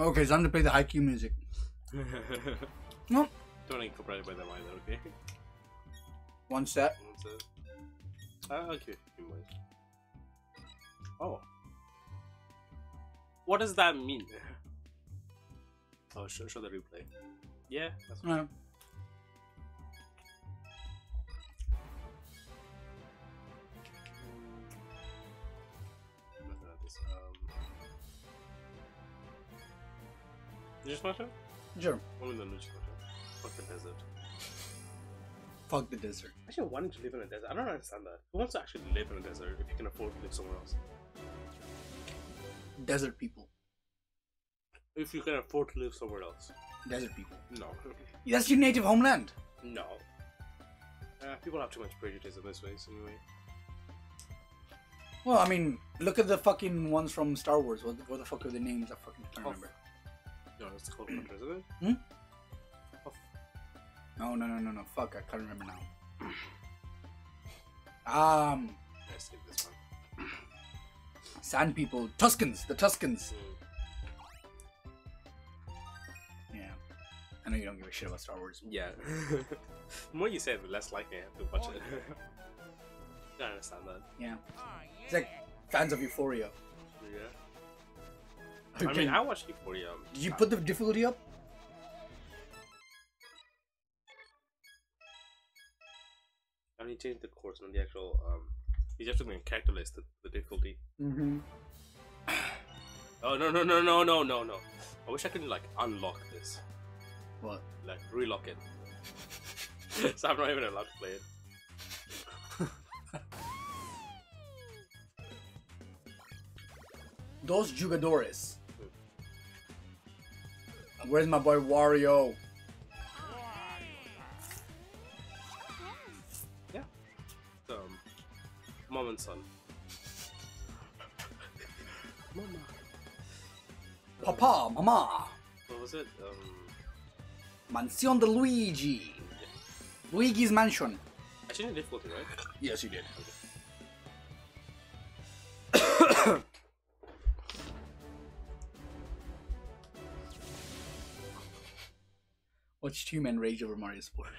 Okay, it's time to play the Haikyuu music. No. Don't get copyrighted by them either, okay? One set. What's it? Ah, okay. one. Oh. What does that mean? Oh, show, show the replay. Yeah, that's Uh, Looking at this. You just watch it? sure. Only the Lucha Fuck the desert. Fuck the desert. Actually, wanting to live in a desert, I don't understand that. Who wants to actually live in a desert if you can afford to live somewhere else? Desert people. If you can afford to live somewhere else. Desert people. No. That's your native homeland. no. Uh, people have too much prejudice in this way, anyway. Well, I mean, look at the fucking ones from Star Wars. What, what the fuck are the names? I fucking can't Oh. remember. No, it's called Hunter, isn't it? Hmm? Oh, No, no, no, no, no. Fuck, I can't remember now. Um, let's skip this one. Sand people. Tuskens. The Tuskens. Hmm. Yeah. I know you don't give a shit about Star Wars. Yeah. the more you say it, the less likely I have to watch it. I understand that. Yeah. It's like fans of Euphoria. Yeah. I mean, I watched Euphoria. Did you put the difficulty up? I mean, change the course on the actual. Um, you have to character the, the difficulty. Mm-hmm. Oh no no no no no no no! I wish I could like unlock this, What? like relock it. so I'm not even allowed to play it. Dos Jugadores. Where's my boy Wario? Yeah. Um, mom and son. Mama. Papa, Mama. What was it? Um, Mansion de Luigi. Luigi's Mansion. I changed the difficulty, right? Yes, you did. Watch two men rage over Mario Sports.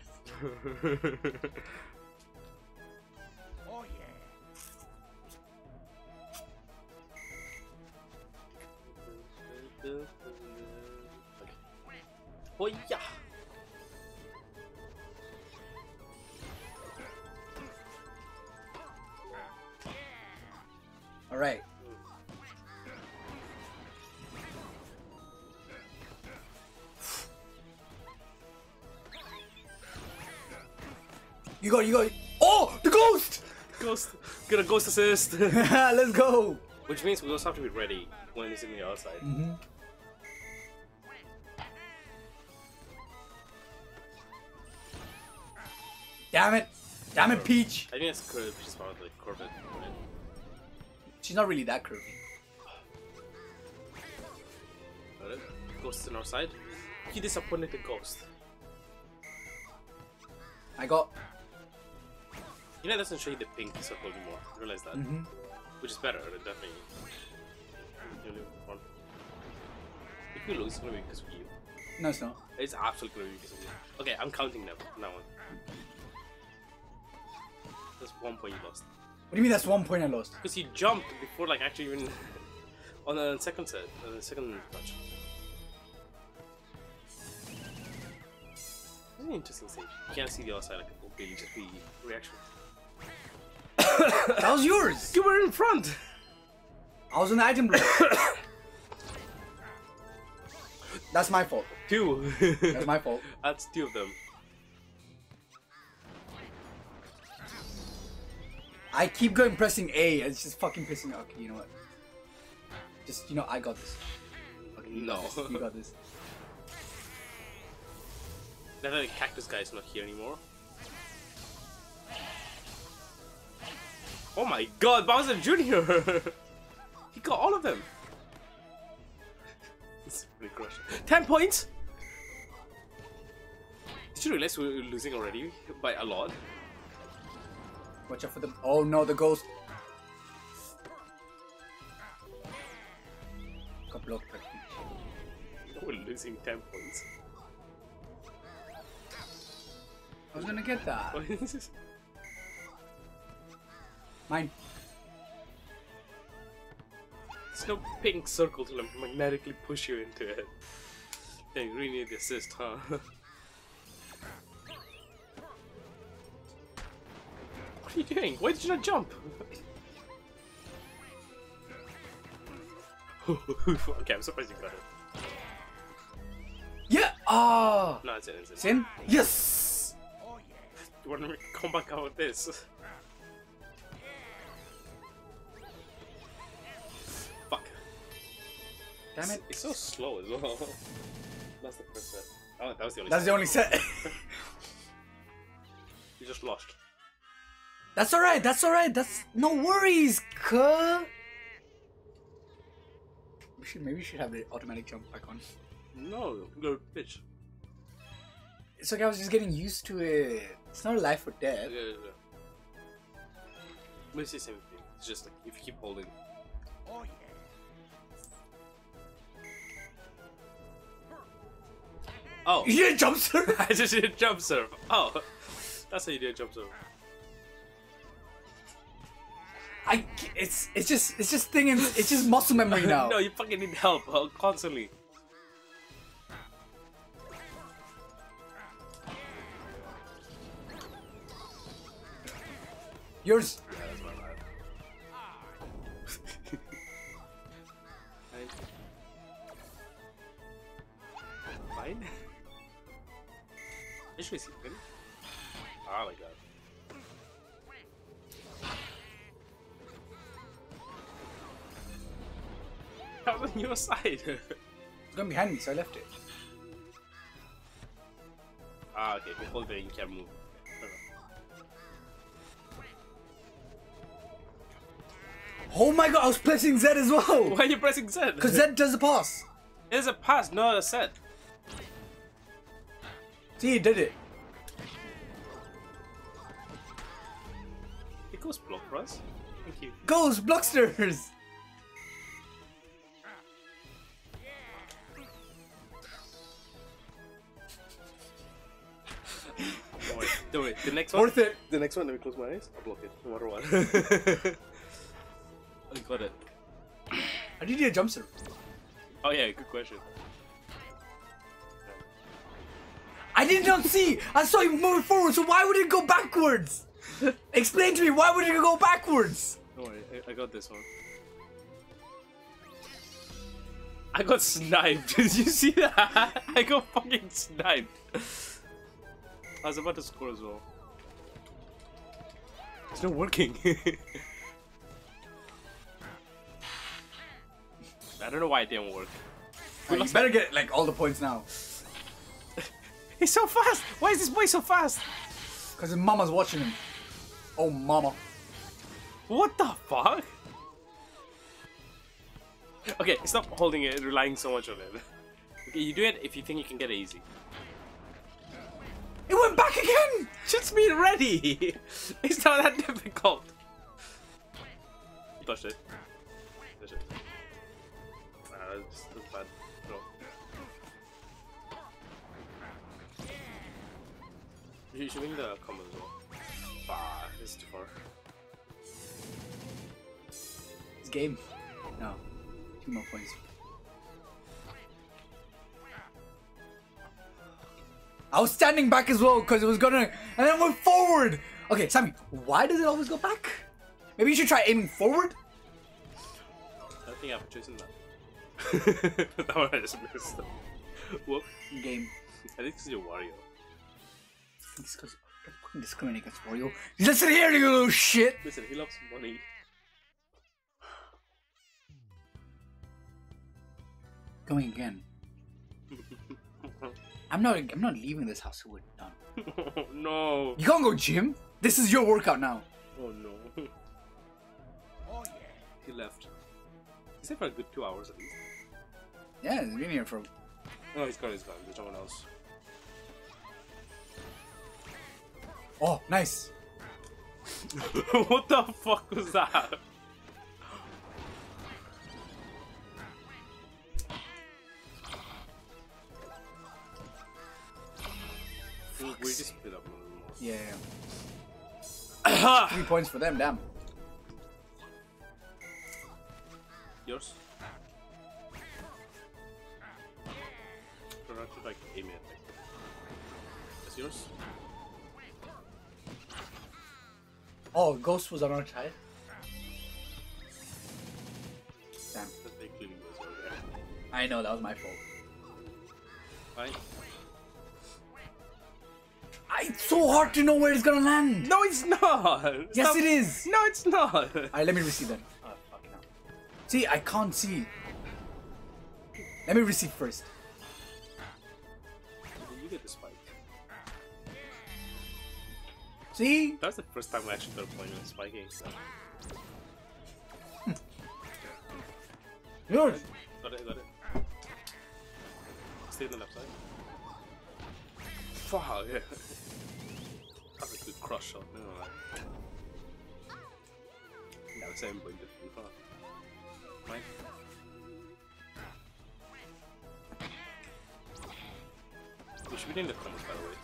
You go, you go. Oh, the ghost! Ghost. Get a ghost assist. Let's go. Which means we also have to be ready when he's in the outside. Mm-hmm. Damn it! Damn it, Peach! I think it's curved. She's of the Right? She's not really that curvy. Got it. Ghost on our side. He disappointed the ghost. I got. You know, it doesn't show you the pink circle anymore. You realize that? Mhm. Which is better, it definitely. On. If we lose, it's gonna be because of you. No, it's not. It's absolutely gonna be because of you. Okay, I'm counting now. Now on. That's one point you lost. What do you mean that's one point I lost? Because you jumped before, like, actually even on the second set, uh, the second touch. It's an interesting stage. You can't see the other side, like, it will be just be reaction. That was yours! You were in front! I was the item block. That's my fault. Two! That's my fault. That's two of them. I keep going pressing A. and It's just fucking pissing me. Okay, you know what? Just you know, I got this. Okay, you got No. this. You got this. Now that the cactus guy is not here anymore. Oh my god, Bowser Jr. he got all of them. It's pretty crushing. Ten points. Did you realize we were losing already by a lot? Watch out for the. Oh no, the ghost. Got blocked by We're losing 10 points. I was gonna get that. What is this? Mine. There's no pink circle to magnetically push you into it. Yeah, you really need the assist, huh? what are you doing? Why did you not jump? okay, I'm surprised you got it. Yeah. Ah. No, it's in, it's in. It's in. Yes. Oh yeah. You want to come back out with this? Damn it. It's so slow as well. That's the first set. Oh, that was the only That's set. the only set. You just lost. That's alright. That's alright. That's no worries, cuh. We should maybe we should have the automatic jump back on. No, go bitch. It's okay. I was just getting used to it. It's not a life or death. Yeah, yeah, yeah. But it's the same thing. It's just like if you keep holding. Oh yeah. Oh, You did a jump sir. I just did a jump serve. Oh, that's how you do a jump serve. I. It's it's just it's just thing. in- It's just muscle memory now. no, you fucking need help uh, constantly. Yours. Side. It's going behind me, so I left it. ah, okay. If you hold it, you can move. Oh my god! I was pressing Z as well. Why are you pressing Z? Because Z does the pass. It's a pass, not a set. See, he did it. It goes block us. Thank you. Goes Blocksters. Don't worry. The next one. Worth it. The next one, let me close my eyes. I'll block it, no matter what. I got it. How did you do a jump serve? Oh yeah, good question. I did not see. I saw you moving forward. So why would it go backwards? Explain to me. Why would it go backwards? Don't worry, I, I got this one. I got sniped. Did you see that? I got fucking sniped. I was about to score as well. It's not working. I don't know why it didn't work. We lost- better get like all the points now. He's so fast! Why is this boy so fast? Because his mama's watching him. Oh, mama. What the fuck? Okay, stop holding it, relying so much on it. Okay, you do it if you think you can get it easy. It went back again. Just be ready! It's not that difficult. Touch it. Touch it. Ah, that's, that's bad. No. You should win the combo as well. Ah, this is too far. It's game. No. Two more points. I was standing back as well because it was gonna, and then went forward. Okay, Samy, why does it always go back? Maybe you should try aiming forward. I don't think I've chosen that. that one I just missed. Whoop. Game. I think this is your Wario. Because don't discriminate against Wario. Listen here, you little shit. Listen, he loves money. Going again. I'm not. I'm not leaving this house. We're done. no. You can't go gym. This is your workout now. Oh no. Oh yeah. he left. He's there for a good two hours at least. Yeah, he's been here for. No, he's gone, he's gone. There's no else. Oh, nice. what the fuck was that? Yeah. Yours? Three points for them, damn. Or not to like aim it. That's yours? Oh, Ghost was on our side. Damn. That they clearly was over there. I know, that was my fault. Fine. I, it's so hard to know where it's gonna land. No, it's not! Yes, Stop. it is. No, it's not! Alright, let me receive then. Oh. See, I can't see. Let me receive first. You get the spike. See? That's the first time we actually got a point on spiking, so. Yours. Got it, got it. Stay on the left side. Fuck, yeah. That's a good crush shot, no, like. Yeah, the same point different far. Right? We should be in the corners, by the way.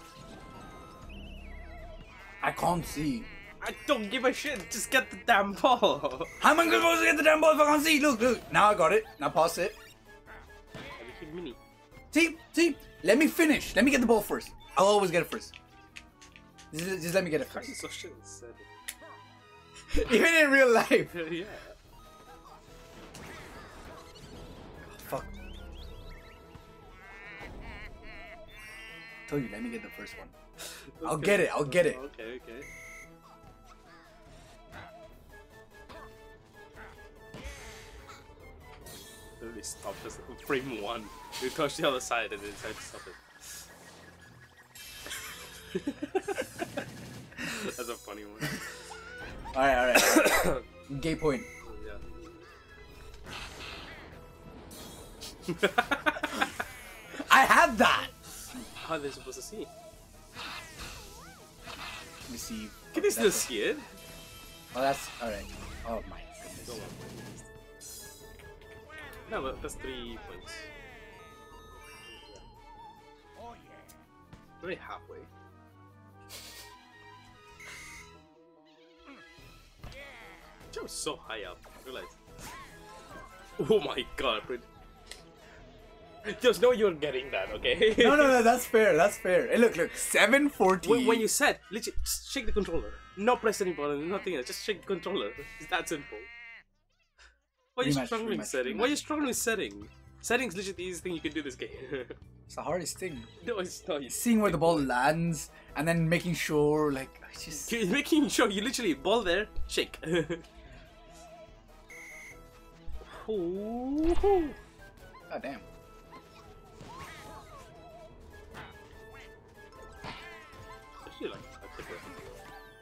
I can't see. I don't give a shit, just get the damn ball! How am I supposed to get the damn ball if I can't see? Look, look. Now I got it. Now pass it. Everything mini. See, see. Let me finish. Let me get the ball first. I'll always get it first. Just, just let me get it first. so shit. Even in real life. yeah. Fuck. Told you, let me get the first one. I'll get it, I'll get it. Okay, okay. Literally stop this frame one. You touch the other side and then decide to stop it. That's a funny one. Alright, alright. alright. Gay point. Yeah. I have that! How are they supposed to see? Let me see. Can they still see it? Oh, that's alright. Oh my goodness. No, but that's three points. Oh yeah. Only halfway. Was so high up. I realized. Oh my god. Just know you're getting that, okay? No, no, no, that's fair, that's fair. Hey, look, look, 740. When, when you said, literally, just shake the controller. Not press any button, nothing else. Just shake the controller. It's that simple. Why are you Rematch, struggling with setting? Why are you struggling with setting? Settings literally the easiest thing you can do this game. It's the hardest thing. no, it's not. It's Seeing where the ball lands and then making sure, like, just. You're making sure you literally ball there, shake. Ooh. God damn. Actually, like, I took it.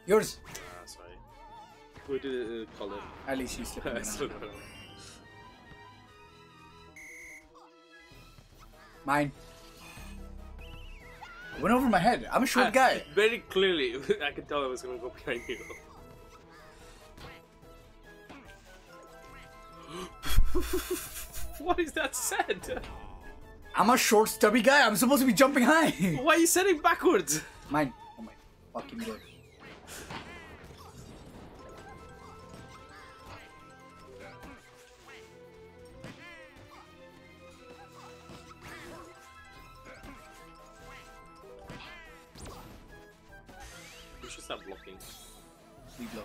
Yours. Ah, sorry. We did uh, color. At least you slipped I it still down. don't know. Went over my head. I'm a short I- guy. Very clearly, I could tell I was gonna go behind you. What is that said? I'm a short, stubby guy. I'm supposed to be jumping high. Why are you setting backwards? Mine. Oh my fucking god. You should stop blocking. We blow.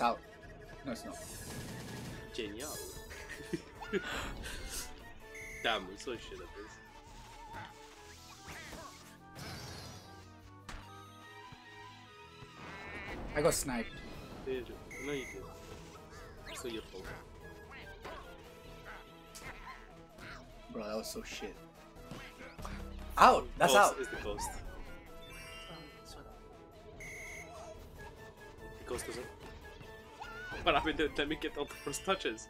That's out. No, it's not. Genial. Damn, I'm so shit at this. I got sniped. Did you? No, you did. So your fault. Bro, that was so shit. Out! That's Ghost out! Is the ghost. Oh, the ghost doesn't. but I let me get all the first touches.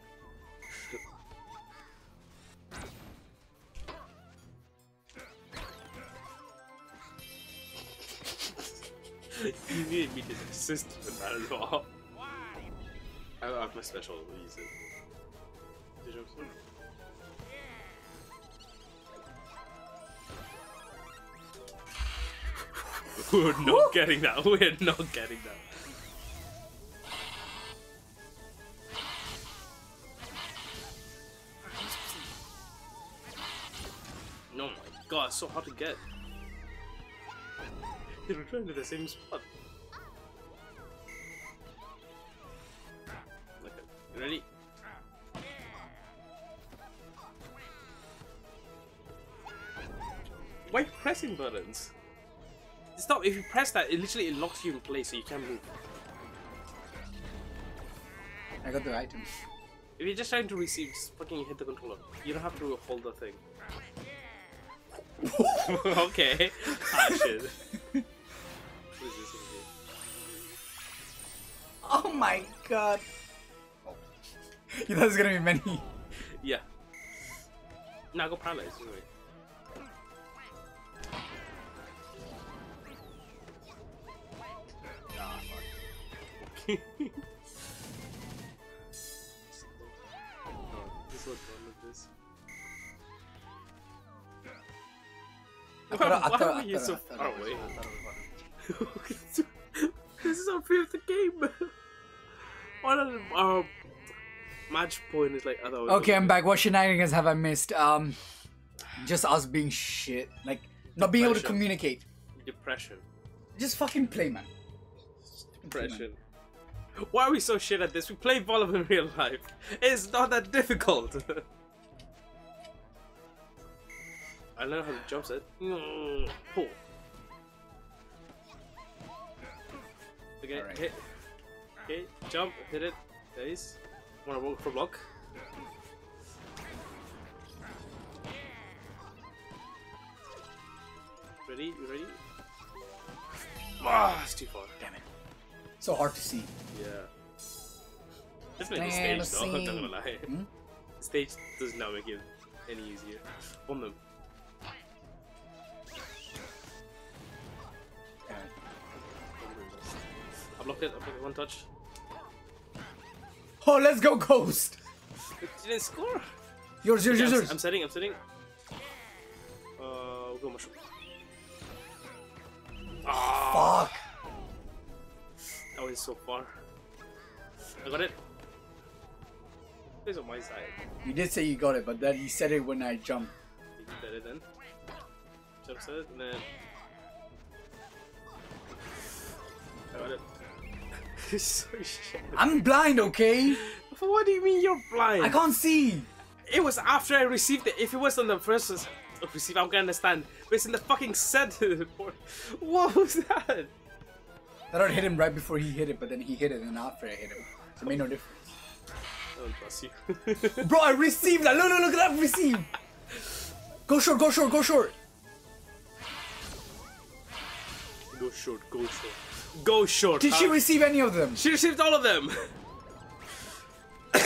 you need me to assist with that as well. I have my special, we'll use it. We're not getting that, we're not getting that. So hard to get. He returned to the same spot. Okay, you ready? Why pressing buttons? Stop! If you press that, it literally it locks you in place, so you can't move. I got the items. If you're just trying to receive, just fucking hit the controller. You don't have to hold the thing. okay. Ah shit. what is this over here? Oh my god. Oh. You thought there's gonna be many. Yeah. Now go paralyzed anyway. Ah, fuck. Thought- I Why thought- are I you so far away? fun, I thought it was fun. this is our fifth game. What a uh, match point is like. I thought Okay, I'm over. back. What shenanigans have I missed? Um, just us being shit, like not being able to Depression. communicate. Depression. Just fucking play, man. Depression. Why are we so shit at this? We play Volleyball in real life. It's not that difficult. I know how to jump set. Mm, pull. Okay, Alright. hit. Okay, jump, hit it. Nice. Wanna work for block? Ready? You ready? Ah, it's too far. Damn it. So hard to see. Yeah. Definitely the Stand stage though, I'm not gonna lie. Hmm? Stage does not make it any easier. On them. I blocked it, I blocked it one touch. Oh, let's go, Ghost. It didn't score! Yours, yours, Okay, yours, I'm, yours. I'm setting, I'm setting. Uh, we'll go mushroom. Ah, Fuck. that went so far. I got it. It's on my side. You did say you got it, but then you said it when I jumped. You did better then. Jump set, and then. I got it. It's so shit. I'm blind, okay? What do you mean you're blind? I can't see. It was after I received it. If it was on the first receive, I'm gonna understand. But it's in the fucking set. what was that? I I hit him right before he hit it, but then he hit it and after I hit him. So it made no difference. Oh, I don't trust you. Bro, I received that. Look, look, look at that receive. Go short, go short, go short. go short, go short. Go short. Did she huh? receive any of them? She received all of them.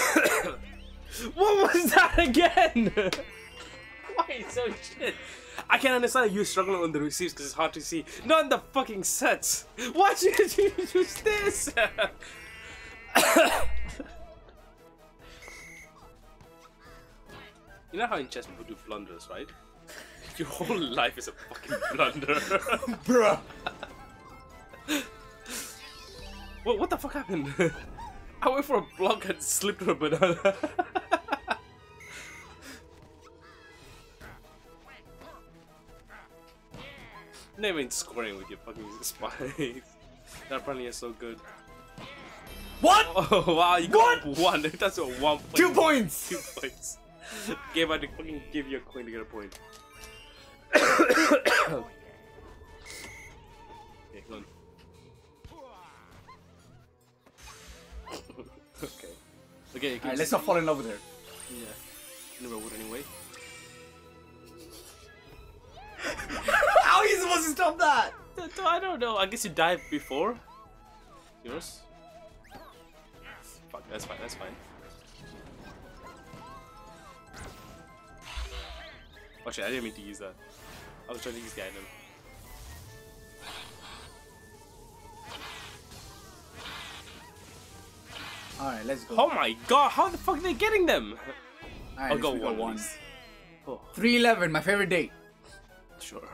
what was that again? Why so shit? I can't understand you struggling on the receives because it's hard to see. Not in the fucking sets. Why did you use this? you know how in chess people do blunders, right? Your whole life is a fucking blunder. Bruh. What, what the fuck happened? I went for a block and slipped on a banana. Not even scoring with your fucking spikes. That apparently is so good. What? Oh wow, you got one. That's a one point. Two points. Two points. Gave out to fucking give you a coin to get a point. okay, go on. Okay. Okay, Alright, let's not fall in love with her. Yeah. Never would anyway. How are you supposed to stop that? I don't know. I guess you died before. Yours? Fuck, that's fine, that's fine. Oh shit, I didn't mean to use that. I was trying to use the item. Alright, let's go. Oh my god, how the fuck are they getting them? Right, I'll go one. one. 311, my favorite date. Sure.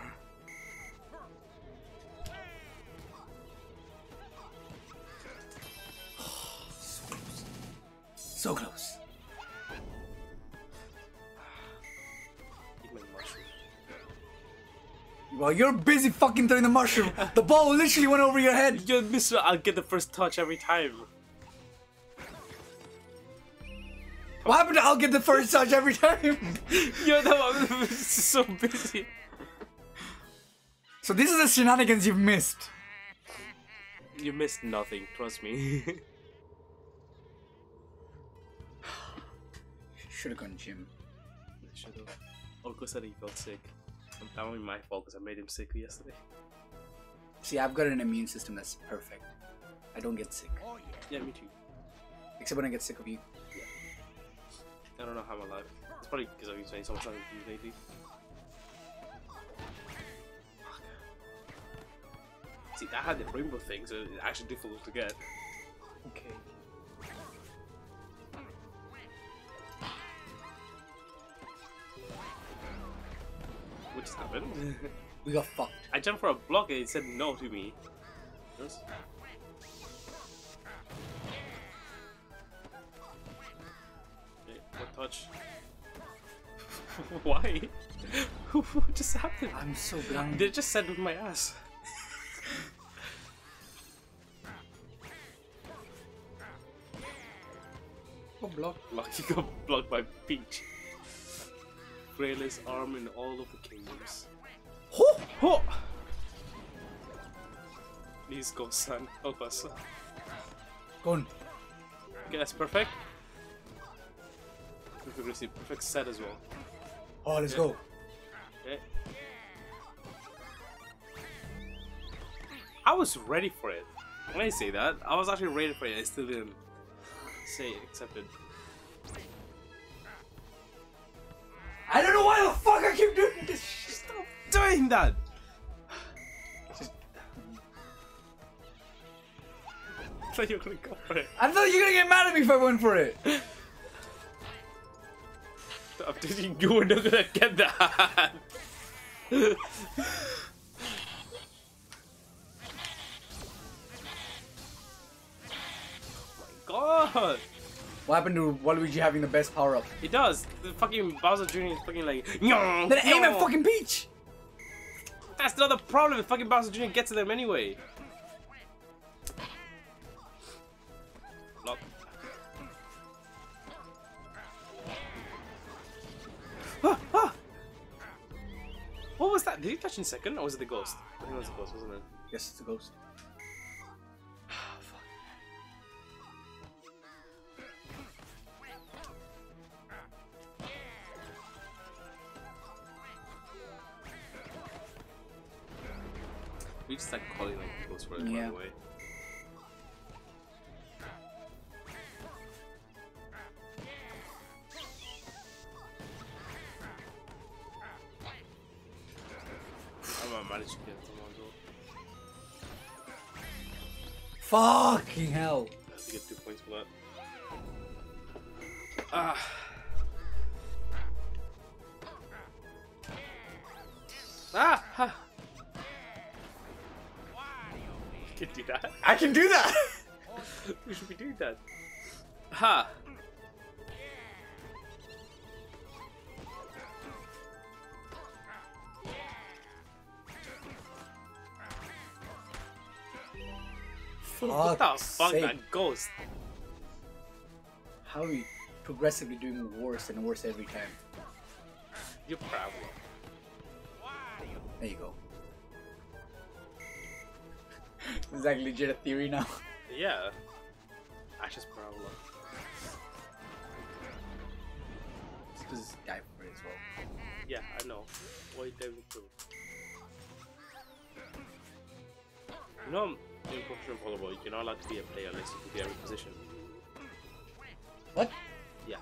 So close. Well, you're busy fucking throwing the mushroom. the ball literally went over your head. You miss. I'll get the first touch every time. What happened to I'll get the first touch every time? Yo, no, I'm so busy. So this is the shenanigans you've missed. You missed nothing, trust me. Should have gone gym. Should've. Orko said he felt sick. That was my fault because I made him sick yesterday. See, I've got an immune system that's perfect. I don't get sick. Oh yeah. Yeah, me too. Except when I get sick of you. I don't know how I'm alive. It's probably because I've been spending so much time with you lately. Fuck. See, that had the rainbow thing, so it's actually difficult to get. Okay. What just happened. We got fucked. I jumped for a block and it said no to me. Yes. Touch? Why? what just happened? I'm so blind. They just said with my ass. Oh, block. Block, you got blocked by Peach. Frailest arm in all of the kingdoms. Oh! Ho! Please go, son. Help us. Go on. Okay, that's perfect. Perfect receive. Perfect set as well. Oh, let's Yeah. go. Okay. I was ready for it. When I say that, I was actually ready for it. I still didn't say accepted. I don't know why the fuck I keep doing this. Stop doing that! I thought you were gonna go for it. I thought you were gonna get mad at me if I went for it. Stop thinking you were not gonna get that. oh my god! What happened to Waluigi having the best power up? It does. The fucking Bowser Jr. is fucking like. Then Then aim at fucking Peach. That's not the problem. The fucking Bowser Jr. gets to them anyway. What was that? Did you touch in second, or was it the ghost? I think it was the ghost, wasn't it? Yes, it's a ghost. We just like calling like ghost for it Yeah. right away. I I can do that. we should be doing that. Ha! What the fuck, sake. that ghost? How are we progressively doing worse and worse every time? Your problem. There you go. Is like legit a theory now. Yeah. Ash's problem. Just die for it as well. Yeah, I know. Why they would do? You know, in professional volleyball, you're not allowed to be a player unless you can be every position. What? Yeah.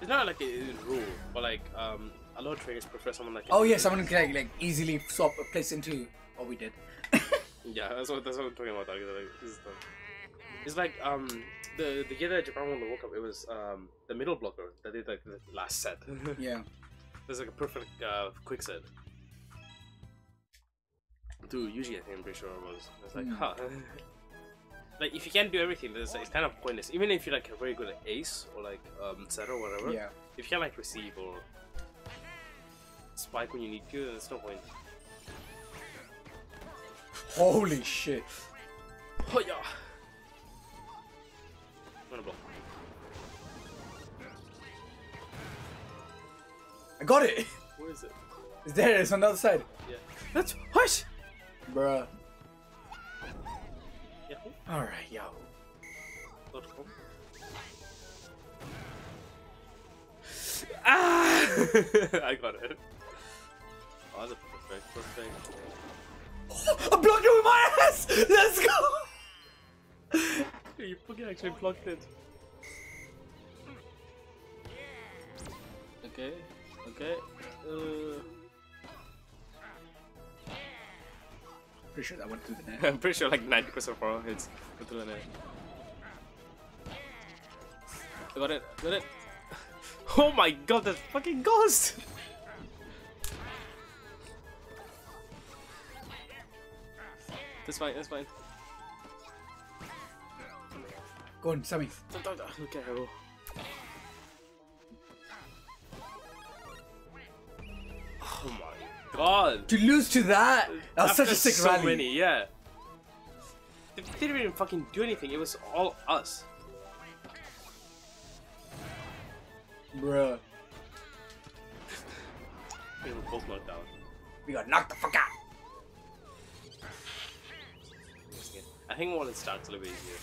It's not like a, a rule, but like um, a lot of trainers prefer someone like. Oh yeah, someone can like, like easily swap a place into what we did. Yeah, that's what that's what I'm talking about. Like, like, this is it's like um the the year that Japan won the World Cup, it was um the middle blocker that did like the last set. yeah. There's like a perfect uh, quick set. Dude, usually I think I'm pretty sure it was. It's like, Hmm. huh. like if you can't do everything, then it's, it's kind of pointless. Even if you're like a very good ace or like um set or whatever. Yeah. If you can't like receive or spike when you need to, there's no point. Holy shit. Oh yeah. I'm gonna block. I got it. Where is it? It's there. It's on the other side. Yeah. That's hush. Bruh. Yeah. All right, yo. Com. Ah! I got it. Oh, that's a perfect, perfect. I blocked it with my ass. Let's go. You fucking actually blocked it. Okay, okay. Uh, Pretty sure that went through the net. I'm pretty sure like 90% of our hits go through the net. I got it, got it. Oh my god, that fucking ghost! That's fine, that's fine. Go on, Samy. Okay, I will. Oh my god! To lose to that, that was such a After sick so rally. many, yeah. They didn't even fucking do anything. It was all us. Bruh. We were both knocked down. We got knocked the fuck out. I think while it starts a little bit easier.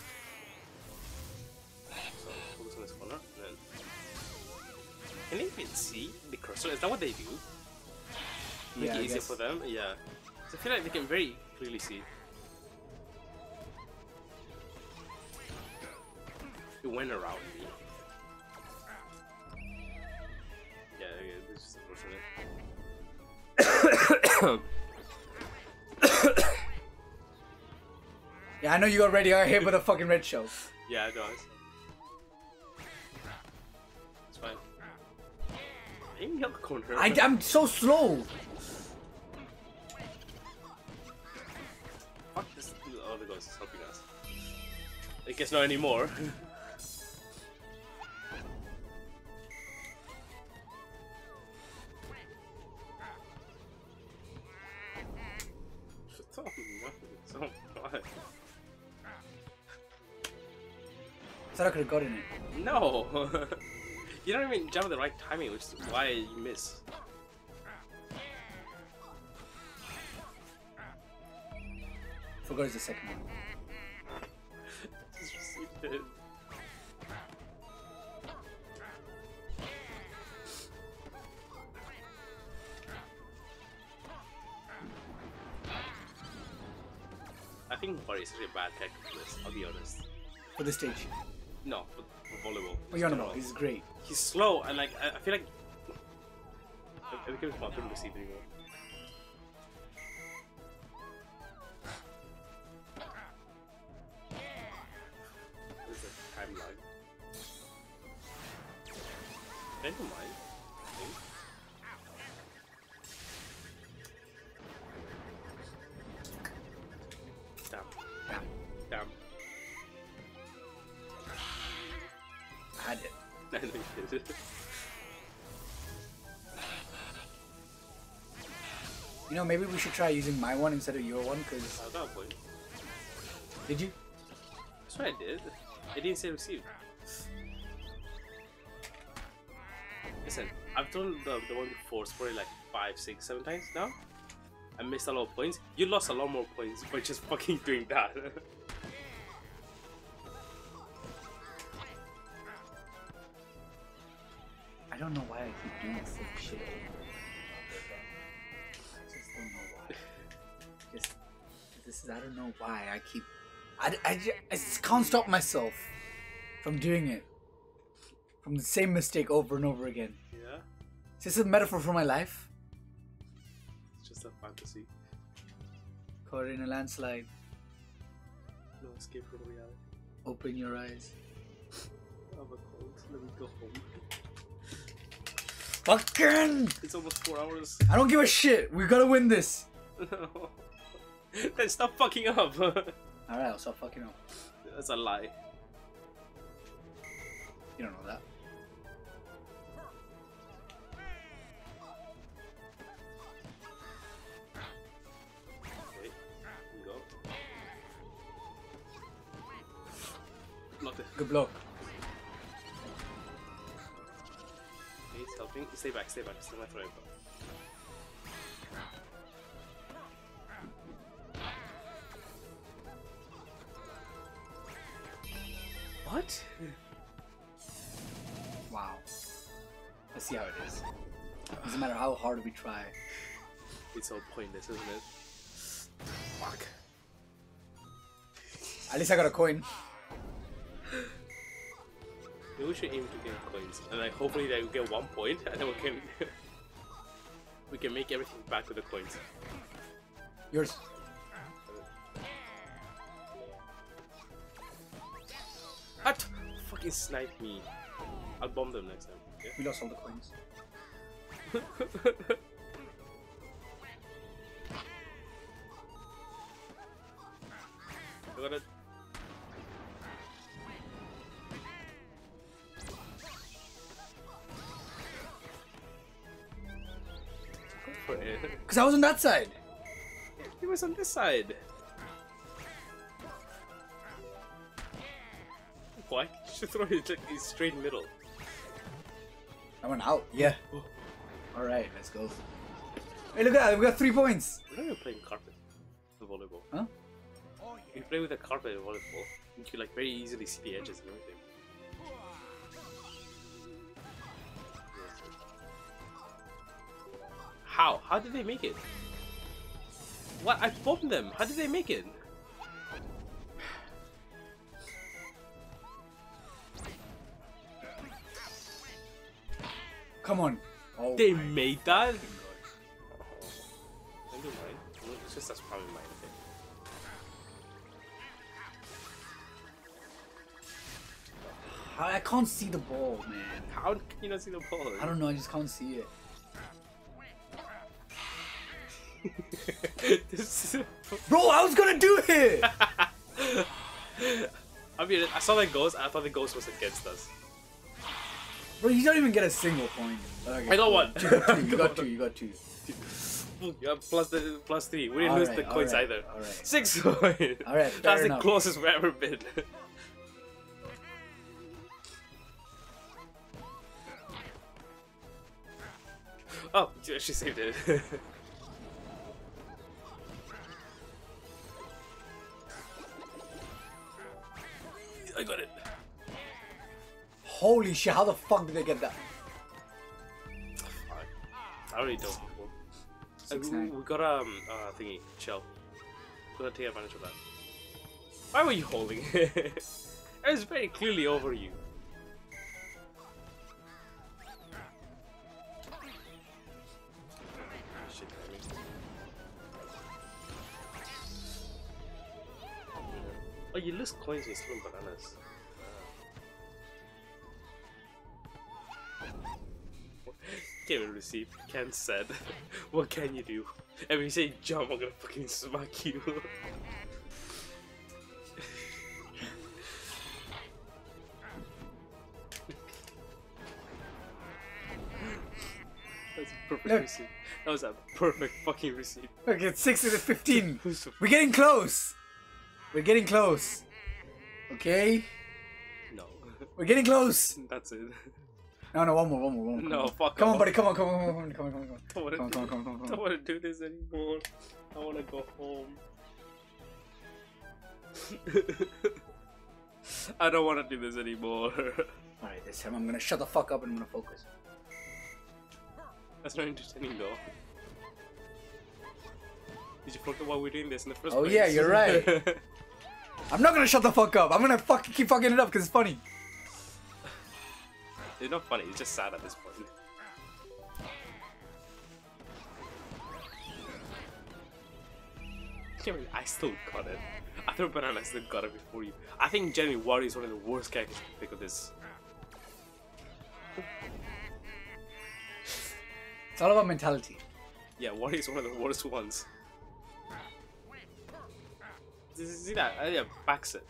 So focus on this corner, and then. Can they even see the cursor? Is that what they do? Make Yeah, it easier for them? Yeah. 'Cause I feel like they can very clearly see. It went around me. Yeah, yeah this is unfortunate. Yeah, I know you already are hit with a fucking red shell. Yeah, it does. It's fine. Aim corner. I, I'm so slow. Fuck this. Oh, the ghost is helping us. I guess not anymore. could have gotten it. No! you don't even jump at the right timing, which is why you miss. Forgot the second one. Just received it. I think Bari is such a bad character for this, I'll be honest. For the stage. No, for, for volleyball. You're on He's great. He's slow and like I, I feel like I, I became smart couldn't receive anymore. You know, maybe we should try using my one instead of your one, because... I got a point. Did you? That's what I did. It didn't say received. Listen, I've done the, the one before, it's probably like five, six, seven times now. I missed a lot of points. You lost a lot more points by just fucking doing that. don't know why I keep doing this shit. I just don't know why. Just... This is... I don't know why I keep... I, I, I just can't stop myself from doing it. From the same mistake over and over again. yeah, Is this a metaphor for my life? it's just a fantasy. Caught in a landslide. No escape from reality. Open your eyes. I have a cold. Let me go home. Fucking! It's almost four hours. I don't give a shit. We gotta win this. then stop fucking up. Alright, I'll stop fucking up. That's a lie. You don't know that. Okay. Go. Blocked it. Good block. Stay back, stay back. Stay back for him. What? Wow. I see how it is. Doesn't matter how hard we try. It's all pointless, isn't it? Fuck. At least I got a coin. Maybe we should aim to get coins, and like hopefully that we get one point, and then we can we can make everything back with the coins. Yours. What? Fucking snipe me. I'll bomb them next time. We lost all the coins. I gotta. Because I was on that side. He was on this side. Why? You should throw it like in straight middle. I went out. Yeah. Oh. Alright, let's go. Hey, look at that. We got three points. We're not even playing carpet. The volleyball. Huh? Oh You play with a carpet in volleyball. You can like very easily see the edges and everything. How? How did they make it? What? I bombed them. How did they make it? Come on. Oh, They my made that? fucking Never mind. It's just that's probably. I can't see the ball, man. How can you not see the ball? I don't know. I just can't see it. Bro, I was gonna do it. I mean, I saw that ghost. I thought the ghost was against us. Bro, you don't even get a single point. Okay, I got cool. one. You got two. You got two. You got two. Yeah, plus the plus three. We didn't lose Alright, the coins either. alright. Six coins. Alright, fair That's the closest we've ever been. oh, she saved it. Holy shit! How the fuck did they get that? I already don't. people. Six we, we got um uh thingy shell. We gotta take advantage of that. Why were you holding it? it was very clearly over you. Shit, I mean. Oh, you lose coins when you steal bananas. Can't even receive. Ken said, "What can you do?" And when you say jump, I'm gonna fucking smack you. That's a perfect Look. receipt. That was a perfect fucking receipt. Look, it's six to the fifteen. Who's We're getting close. We're getting close. Okay, No, we're getting close. that's it. No, no, one more, one more, one more. No, come on. fuck Come on, buddy. Come on, come on, come on, come on, come on, come on. Don't wanna Come on, do- come on, come on, come on, don't want to do this anymore. I want to go home. I don't want to do this anymore. All right, this time I'm gonna shut the fuck up and I'm gonna focus. That's not entertaining though. Did you forget why we're doing this in the first Oh, place? Oh yeah, you're right. I'm not gonna shut the fuck up. I'm gonna fucking keep fucking it up because it's funny. It's not funny, it's just sad at this point. Can't I still got it. I thought Banana still got it before you. I think generally Wario is one of the worst characters to pick of this. It's all about mentality. Yeah, Wario is one of the worst ones. See that? Uh, yeah, backs it.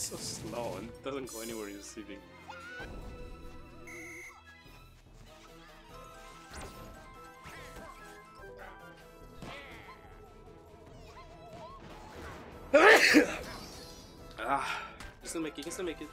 He's so slow and doesn't go anywhere he's sleeping. ah, you still make it, you still make it.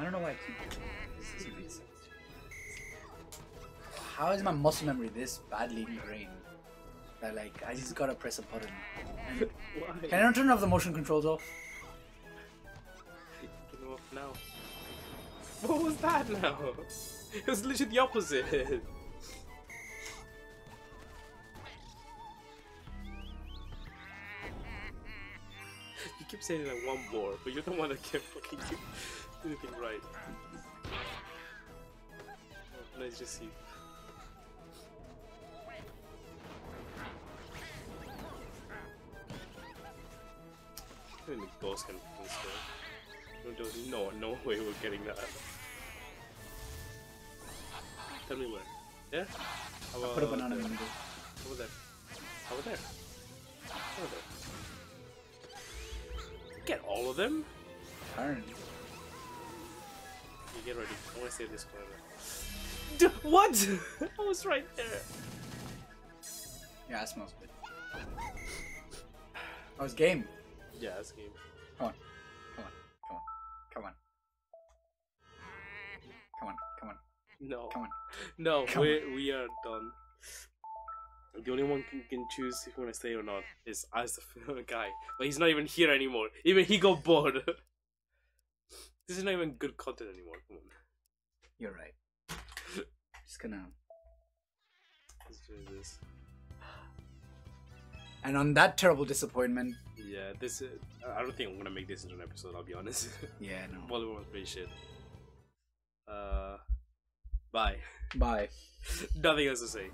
I don't know why I keep. doing This doesn't make sense. How is my muscle memory this badly ingrained? That like I just gotta press a button. Can I not turn off the motion controls off? Turn it off now. What was that now? It was literally the opposite. you keep saying like one more, but you're the one that can't fucking anything right. Oh, let's just see. Even the ghost can score. No, there's no, no way we're getting that. Tell me where. Yeah? How about Put a banana in there? the middle. Over there. Over there. Over there. Get all of them? Apparently. You get ready. I want to save this corner. D what? I was right there. Yeah, that smells good. Oh, it's game. Yeah, that's game. Come on. Come on. Come on. Come on. Come on. Come on. No. Come on. No, Come we we are done. The only one can, can choose if you want to stay or not is as the guy. But he's not even here anymore. Even he got bored. this is not even good content anymore. Come on. You're right. Just gonna. Let's do this. And on that terrible disappointment. Yeah, this is. I don't think I'm gonna make this into an episode. I'll be honest. Yeah, no. Volleyball was pretty shit. Uh, bye. Bye. Nothing else to say.